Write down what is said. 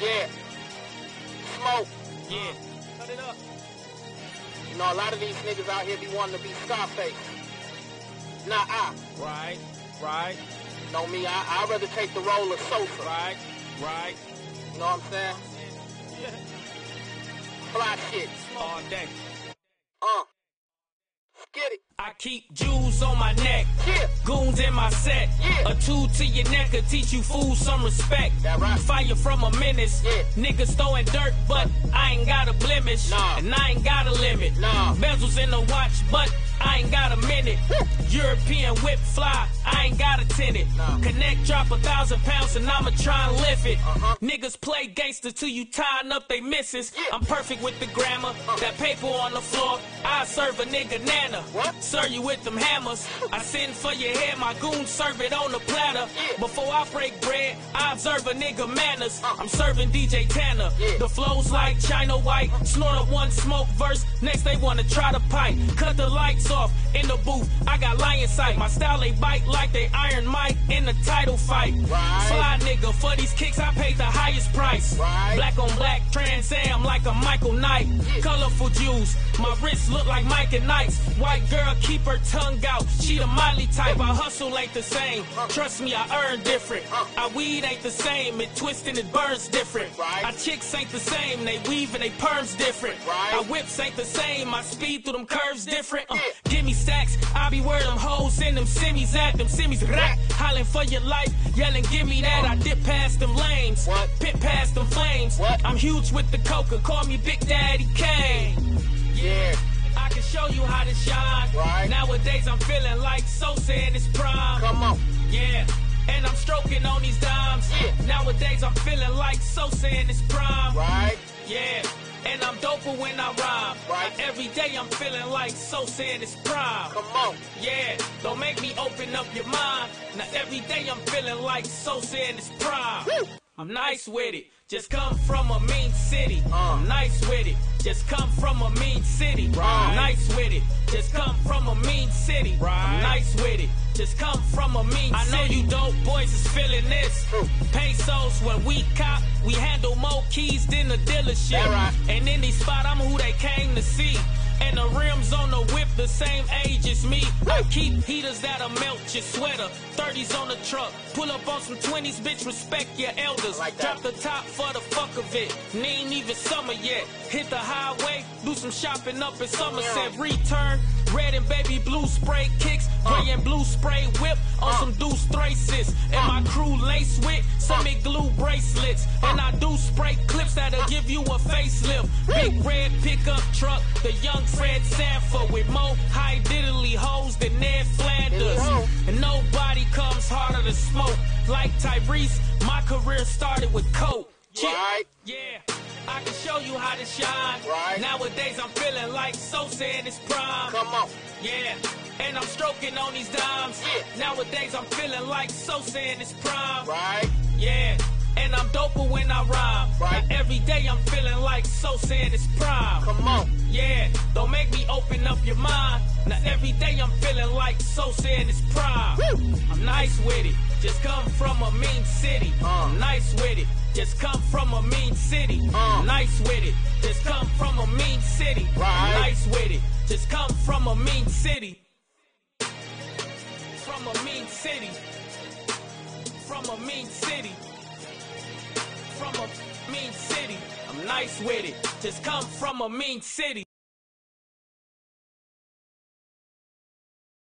Yeah. Smoke. Yeah. Cut it up. You know, a lot of these niggas out here be wanting to be Scarface. Nah, I. Right. Right. Know me, I, I'd rather take the role of Sosa. Right. Right. You know what I'm saying? Yeah. Fly shit. All day. Get it. I keep jewels on my neck. Yeah. Goons in my set. Yeah. A two to your neck could teach you fools some respect. Right. Fire from a menace. Yeah. Niggas throwing dirt, but I ain't got a blemish. Nah. And I ain't got a limit. Nah. Bezels in the watch, but I ain't got a minute. European whip fly, I ain't got a tenant. Nah. Connect drop a thousand pounds and I'ma try and lift it. Uh-huh. Niggas play gangster till you tying up they misses. Yeah. I'm perfect with the grammar. That paper on the floor, I serve a nigga nana. What? Serve you with them hammers. I send for your head, my goons serve it on the platter. Yeah. Before I break bread, I observe a nigga manners. Uh. I'm serving DJ Tanner. Yeah. The flows like China White. Snort up one smoke verse. Next they wanna try to pipe. Cut the lights off in the booth. I got lion sight. My style they bite like they Iron Mike in the title fight. Right. Fly nigga for these kicks I paid the highest price. Right. Black on black Trans Am like a Michael Knight. Colorful jewels. My wrists look like Mike and Ikes. White girl keep her tongue out. She the Miley type. I hustle ain't the same. Trust me, I earn different. I weed ain't the same. It twists and it burns different. Right. I chicks ain't the same. They weave and they perms different. Right. I whips ain't the same. My speed through them curves different. Uh, Yeah. Give me stacks. I be where them hoes in them semis at. Them semis rack. Hollin' for your life. Yelling, give me that. I dip past them lanes. What? Pit past them flames. What? I'm huge with the coca. Call me Big Daddy Kane. Yeah. I can show you how to shine. Right. Nowadays I'm feeling like Sosa in his prime. Come on. Yeah. And I'm stroking on these dimes. Yeah. Nowadays I'm feeling like Sosa in his prime. Right. Yeah. And I'm doper when I rhyme. Right. Every day I'm feeling like Sosa in his prime. Come on. Yeah, don't make me open up your mind. Now every day I'm feeling like Sosa in his prime. Woo. I'm nice with it. Just come from a mean city. Uh. I'm nice with it. Just come from a mean city. I'm nice with it. Just come from a mean city. I'm nice with it. Just come from a mean I city. I know you dope boys is feeling this. Pesos when we cop, we handle more keys than the dealership. And in these spot, I'm who they came to see. The same age as me. I keep heaters that'll melt your sweater. 30s on the truck. Pull up on some 20s, bitch, respect your elders. Like. Drop the top for the fuck of it. And ain't even summer yet. Hit the highway, do some shopping up in Somerset. Return, red and baby blue spray kicks. Gray and blue spray whip on Uh. some deuce traces. And my crew lace with some glue bracelets. And I do spray clips that'll give you a facelift. Big red pickup truck, the young Fred Sanford with more high diddly hoes than Ned Flanders. And nobody comes harder to smoke. Like Tyrese, my career started with coke. Yeah. Right. Yeah, I can show you how to shine. Right. Nowadays I'm feeling like Sosa in his prime. Come on. Yeah, and I'm stroking on these dimes. Yeah. Nowadays I'm feeling like Sosa in his prime. Right. Yeah, and I'm doper when I rhyme. Right. Now every day I'm feeling like Sosa in his prime. Come on. Yeah, don't make me open up your mind. Now every day I'm feeling like Sosa in his prime. Woo. I'm nice with it. Just come from a mean city. Uh. I'm nice with it. Just come from a mean city. Uh. Nice with it. Just come from a mean city. Right. nice with it. Just come from a mean city. From a mean city. From a mean city. From a mean city. I'm nice with it. Just come from a mean city.